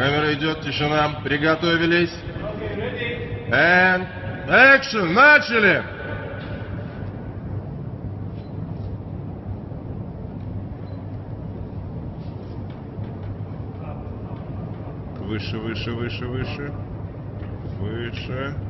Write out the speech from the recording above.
Камера идет, тишина. Приготовились. And action. Начали. Выше, выше, выше, выше. Выше.